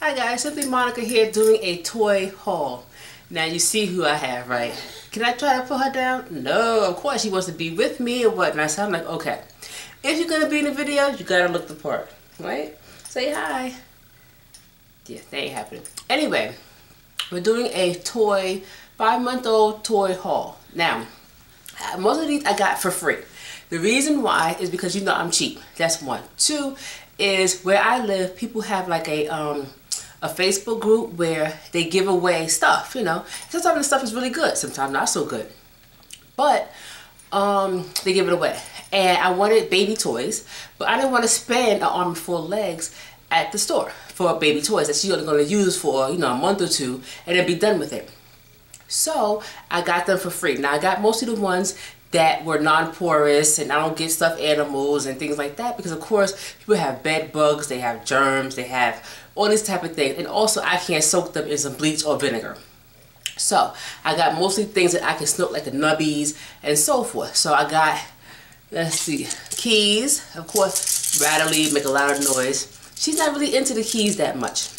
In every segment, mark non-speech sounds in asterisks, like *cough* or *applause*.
Hi guys, Simply Monica here doing a toy haul. Now you see who I have, right? Can I try to put her down? No, of course she wants to be with me or whatnot. So I'm like, okay. If you're gonna be in the video, you gotta look the part, right? Say hi. Yeah, that ain't happening. Anyway, we're doing a toy, five month old toy haul. Now, most of these I got for free. The reason why is because you know I'm cheap. That's one. Two is where I live, people have like a um a Facebook group where they give away stuff, you know. Sometimes the stuff is really good, sometimes not so good. But um they give it away. And I wanted baby toys, but I didn't want to spend an arm full of legs at the store for baby toys that she's only going to use for, you know, a month or two and then be done with it. So I got them for free. Now I got most of the ones that were non-porous and I don't get stuffed animals and things like that because of course people have bed bugs, they have germs, they have all these type of things and also I can't soak them in some bleach or vinegar. So I got mostly things that I can snook like the nubbies and so forth. So I got, let's see, keys, of course, rattly, make a lot of noise. She's not really into the keys that much.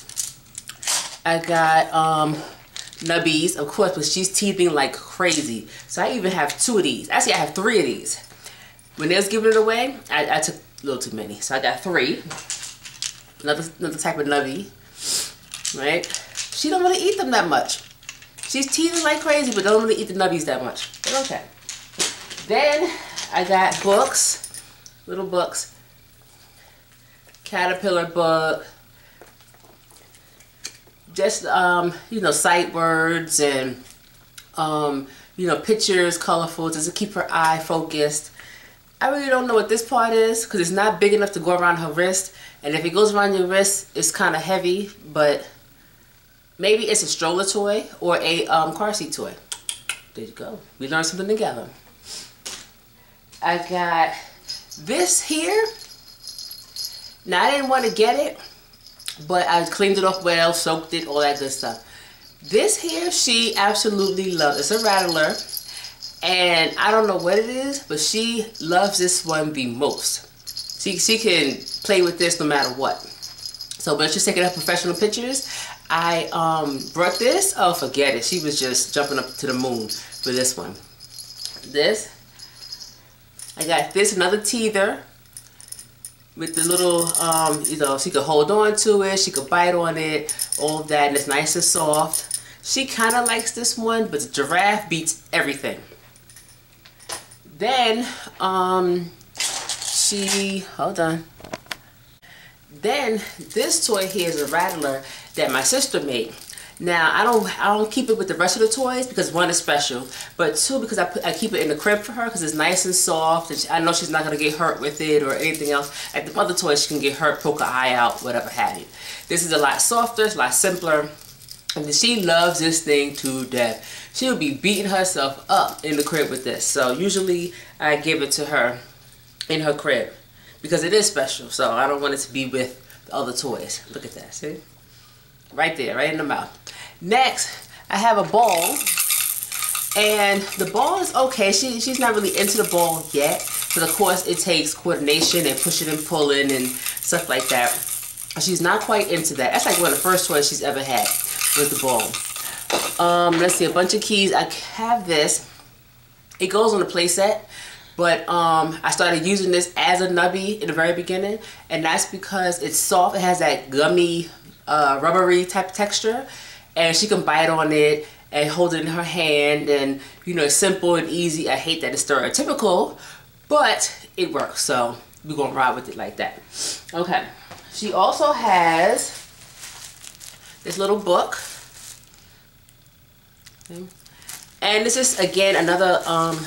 I got um, nubbies, of course, but she's teething like crazy. So I even have two of these. Actually, I have three of these. When they was giving it away, I, I took a little too many. So I got three. Another, another type of nubby, right? She don't really eat them that much. She's teething like crazy, but don't really eat the nubbies that much. But okay. Then I got books, little books. Caterpillar book, just um, you know sight words and um, you know pictures, colorful, just to keep her eye focused. I really don't know what this part is because it's not big enough to go around her wrist. And if it goes around your wrist, it's kind of heavy, but maybe it's a stroller toy or a um, car seat toy. There you go. We learned something together. I got this here. Now, I didn't want to get it but I cleaned it off well, soaked it, all that good stuff. This here, she absolutely loves. It's a rattler, and I don't know what it is, but she loves this one the most. She, she can play with this no matter what. So when she's taking her professional pictures, I um, brought this. Oh, forget it. She was just jumping up to the moon for this one. This. I got this, another teether with the little, um, you know, she could hold on to it, she could bite on it, all that, and it's nice and soft. She kind of likes this one, but the giraffe beats everything. Then, um, she, hold on. Then, this toy here is a rattler that my sister made. Now I don't I don't keep it with the rest of the toys because one is special, but two because I put I keep it in the crib for her because it's nice and soft and she, I know she's not gonna get hurt with it or anything else. At the other toys she can get hurt, poke her eye out, whatever have you. This is a lot softer, it's a lot simpler, and she loves this thing to death. She'll be beating herself up in the crib with this. So usually I give it to her in her crib because it is special. So I don't want it to be with the other toys. Look at that, see? Right there, right in the mouth. Next, I have a ball. And the ball is okay. She, she's not really into the ball yet. But of course, it takes coordination and pushing and pulling and stuff like that. She's not quite into that. That's like one of the first toys she's ever had with the ball. Um, let's see, a bunch of keys. I have this. It goes on the playset. But um, I started using this as a nubby in the very beginning. And that's because it's soft. It has that gummy, uh, rubbery type texture and she can bite on it and hold it in her hand and you know it's simple and easy I hate that it's stereotypical but it works so we're gonna ride with it like that okay she also has this little book and this is again another um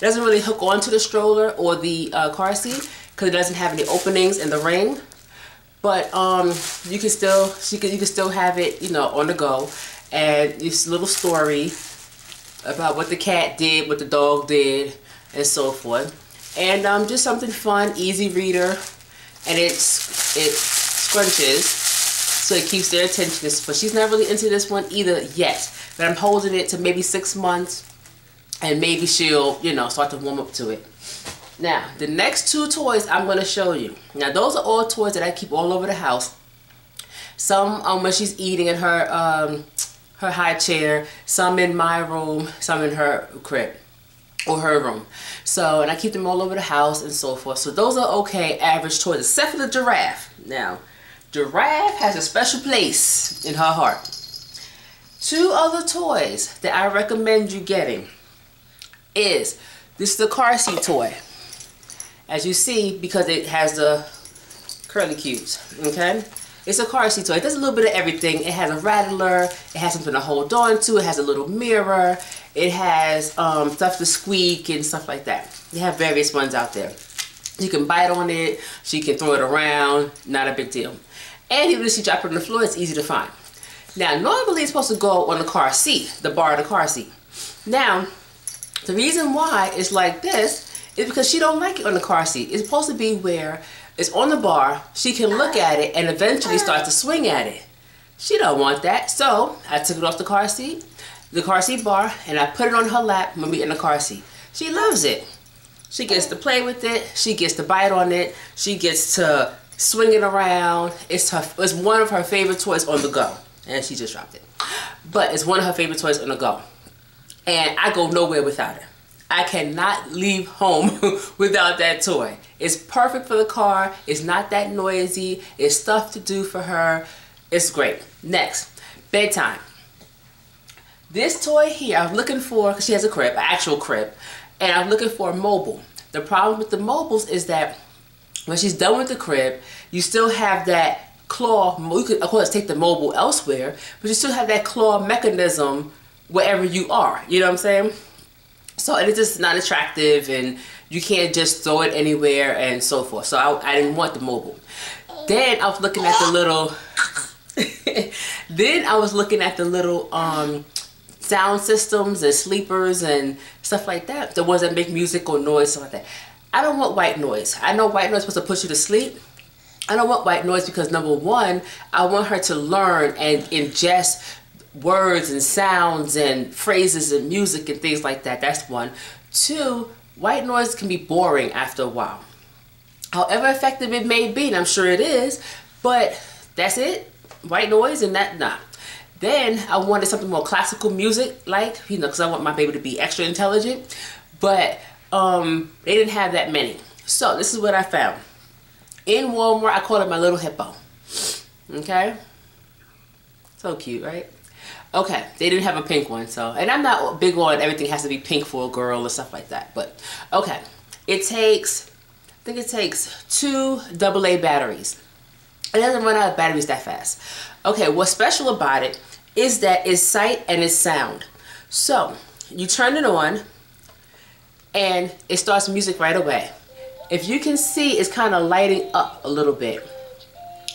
doesn't really hook onto the stroller or the uh, car seat because it doesn't have any openings in the ring. But um, you can still she can you can still have it you know on the go. And this little story about what the cat did what the dog did and so forth. And um, just something fun easy reader. And it's it scrunches so it keeps their attention. But she's not really into this one either yet. But I'm holding it to maybe six months and maybe she'll you know start to warm up to it now, the next two toys I'm going to show you. Now, those are all toys that I keep all over the house. Some um, when she's eating in her um, her high chair. Some in my room. Some in her crib or her room. So, and I keep them all over the house and so forth. So those are okay average toys, except for the giraffe. Now, giraffe has a special place in her heart. Two other toys that I recommend you getting is, this is the car seat toy. As you see, because it has the curly cubes, okay? It's a car seat toy. It does a little bit of everything. It has a rattler. It has something to hold on to. It has a little mirror. It has um, stuff to squeak and stuff like that. You have various ones out there. You can bite on it. She can throw it around. Not a big deal. And even if she drop it on the floor, it's easy to find. Now, normally it's supposed to go on the car seat, the bar of the car seat. Now, the reason why it's like this is because she don't like it on the car seat. It's supposed to be where it's on the bar, she can look at it and eventually start to swing at it. She don't want that, so I took it off the car seat, the car seat bar, and I put it on her lap when we in the car seat. She loves it. She gets to play with it. She gets to bite on it. She gets to swing it around. It's her, it's one of her favorite toys on the go. And she just dropped it. But it's one of her favorite toys on the go. And I go nowhere without it. I cannot leave home *laughs* without that toy. It's perfect for the car. It's not that noisy. It's stuff to do for her. It's great. Next, bedtime. This toy here, I'm looking for, because she has a crib, an actual crib, and I'm looking for a mobile. The problem with the mobiles is that when she's done with the crib, you still have that claw, you could of course take the mobile elsewhere, but you still have that claw mechanism wherever you are. You know what I'm saying? So it is just not attractive and you can't just throw it anywhere and so forth. So I, I didn't want the mobile. Then I was looking at the little, *laughs* then I was looking at the little um, sound systems and sleepers and stuff like that. The ones that make music or noise, stuff like that. I don't want white noise. I know white noise is supposed to put you to sleep. I don't want white noise because number one, I want her to learn and ingest words and sounds and phrases and music and things like that. That's one. Two, white noise can be boring after a while. However effective it may be, and I'm sure it is, but that's it. White noise and that, nah. Then I wanted something more classical music, like, you know, because I want my baby to be extra intelligent. But um, they didn't have that many. So this is what I found. In Walmart, I call it my little hippo. Okay? So cute, right? Okay, they didn't have a pink one, so and I'm not big on everything has to be pink for a girl or stuff like that. But okay, it takes I think it takes two AA batteries. It doesn't run out of batteries that fast. Okay, what's special about it is that it's sight and it's sound. So you turn it on and it starts music right away. If you can see, it's kind of lighting up a little bit.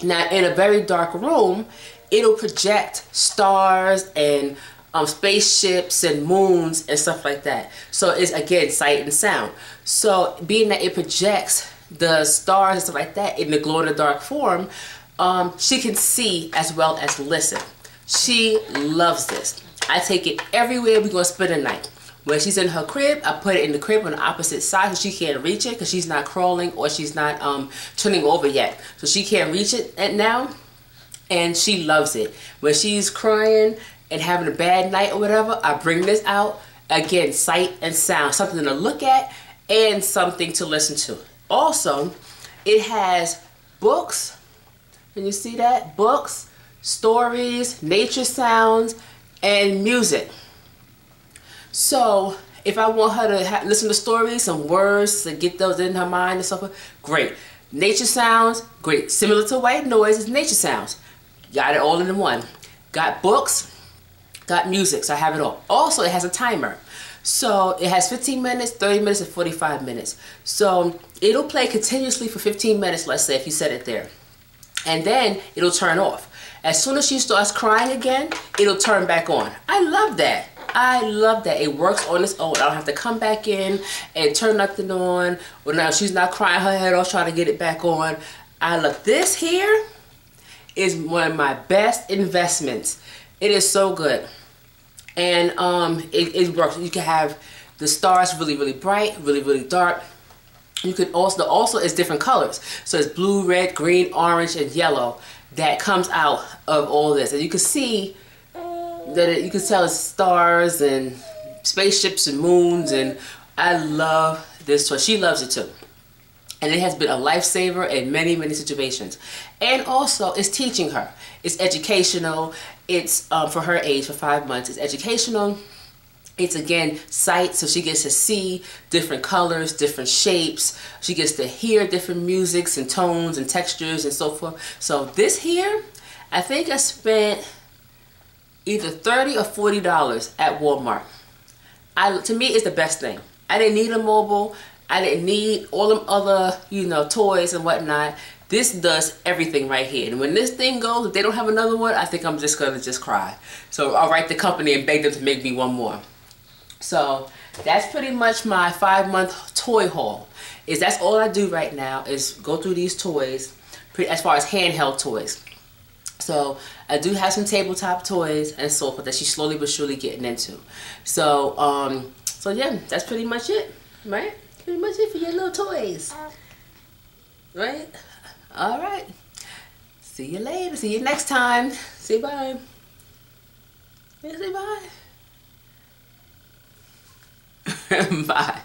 Now, in a very dark room, it'll project stars and um, spaceships and moons and stuff like that. So it's again sight and sound. So being that it projects the stars and stuff like that in the glow in the dark form, um, she can see as well as listen. She loves this. I take it everywhere we gonna spend the night. When she's in her crib, I put it in the crib on the opposite side so she can't reach it because she's not crawling or she's not um, turning over yet. So she can't reach it now and she loves it. When she's crying and having a bad night or whatever, I bring this out. Again, sight and sound, something to look at and something to listen to. Also, it has books. Can you see that? Books, stories, nature sounds, and music. So if I want her to listen to stories, some words to get those in her mind and stuff, great. Nature sounds, great. Similar to white noise is nature sounds. Got it all in one. Got books, got music, so I have it all. Also, it has a timer. So it has 15 minutes, 30 minutes, and 45 minutes. So it'll play continuously for 15 minutes, let's say, if you set it there. And then it'll turn off. As soon as she starts crying again, it'll turn back on. I love that. I love that. It works on its own. I don't have to come back in and turn nothing on. Well, now she's not crying her head off trying to get it back on. I love this here is one of my best investments. It is so good. And um, it, it works. You can have the stars really, really bright, really, really dark. You can also, also it's different colors. So it's blue, red, green, orange, and yellow. that comes out of all this. And you can see that it, you can tell it's stars and spaceships and moons and I love this toy. She loves it too. And it has been a lifesaver in many, many situations. And also, it's teaching her. It's educational. It's um, for her age, for five months. It's educational. It's again sight, so she gets to see different colors, different shapes. She gets to hear different musics and tones and textures and so forth. So this here, I think I spent either 30 or $40 at Walmart. I, to me, it's the best thing. I didn't need a mobile. I didn't need all them other, you know, toys and whatnot. This does everything right here. And when this thing goes, if they don't have another one, I think I'm just going to just cry. So I'll write the company and beg them to make me one more. So that's pretty much my five month toy haul. Is that's all I do right now is go through these toys as far as handheld toys. So I do have some tabletop toys and so forth that she's slowly but surely getting into. So um, so yeah, that's pretty much it, right? Pretty much it for your little toys, right? All right. See you later. See you next time. Say bye. say bye. *laughs* bye.